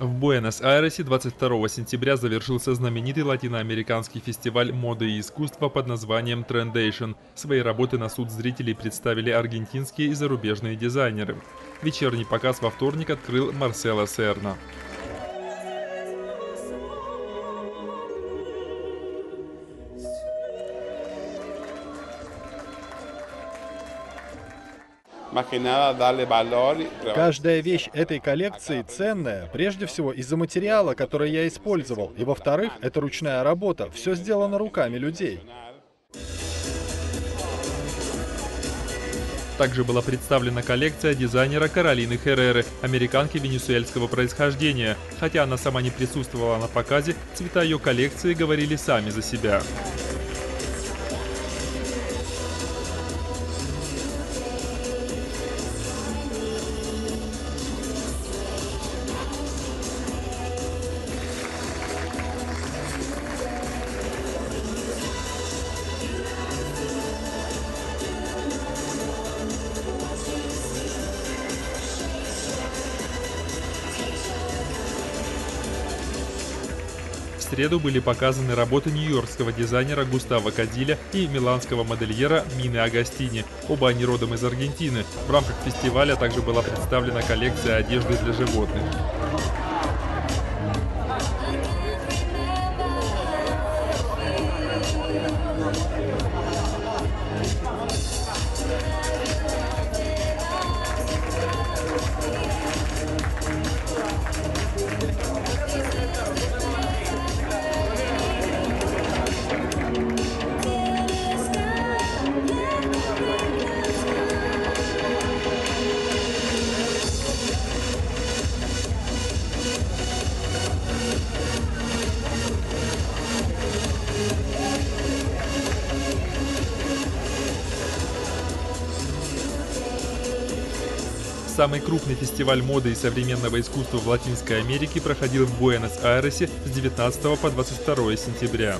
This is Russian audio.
В Буэнос-Айресе 22 сентября завершился знаменитый латиноамериканский фестиваль моды и искусства под названием Trendation. Свои работы на суд зрителей представили аргентинские и зарубежные дизайнеры. Вечерний показ во вторник открыл Марсело Серна. Каждая вещь этой коллекции ценная, прежде всего из-за материала, который я использовал, и во-вторых, это ручная работа, все сделано руками людей. Также была представлена коллекция дизайнера Каролины Херреры, американки венесуэльского происхождения. Хотя она сама не присутствовала на показе, цвета ее коллекции говорили сами за себя. Среду были показаны работы нью-йоркского дизайнера Густава Кадиля и миланского модельера Мины Агастини. Оба они родом из Аргентины. В рамках фестиваля также была представлена коллекция одежды для животных. Самый крупный фестиваль моды и современного искусства в Латинской Америке проходил в Буэнос-Айресе с 19 по 22 сентября.